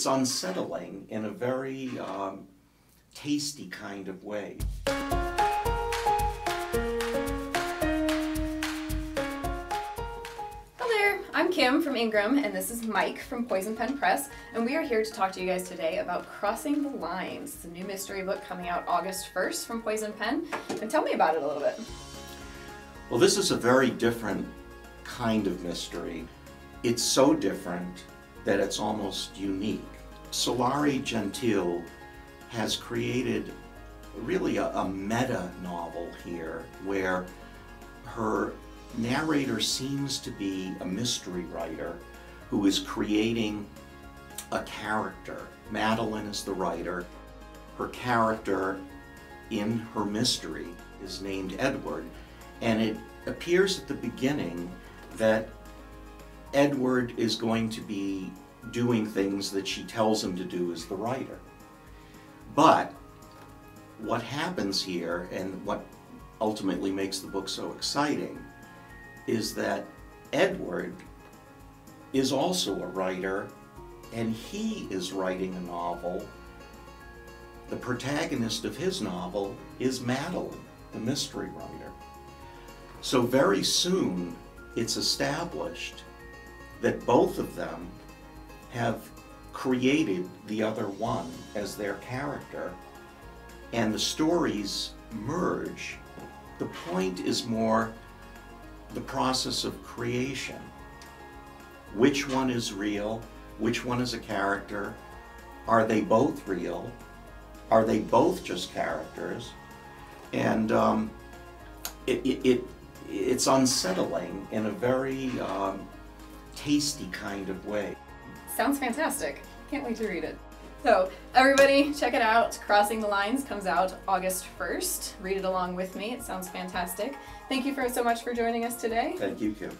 it's unsettling in a very um, tasty kind of way. Hello there, I'm Kim from Ingram, and this is Mike from Poisoned Pen Press, and we are here to talk to you guys today about Crossing the Lines. It's a new mystery book coming out August 1st from Poisoned Pen, and tell me about it a little bit. Well, this is a very different kind of mystery. It's so different that it's almost unique. Sulari Gentill has created really a, a meta novel here where her narrator seems to be a mystery writer who is creating a character. Madeline is the writer. Her character in her mystery is named Edward, and it appears at the beginning that Edward is going to be doing things that she tells him to do as the writer. But what happens here, and what ultimately makes the book so exciting, is that Edward is also a writer and he is writing a novel. The protagonist of his novel is Madeline, the mystery writer. So very soon it's established that both of them have created the other one as their character and the stories merge. The point is more the process of creation. Which one is real? Which one is a character? Are they both real? Are they both just characters? And um, it, it, it, it's unsettling in a very um, tasty kind of way. Sounds fantastic. Can't wait to read it. So, everybody, check it out. Crossing the Lines comes out August 1st. Read it along with me. It sounds fantastic. Thank you for so much for joining us today. Thank you, Kim.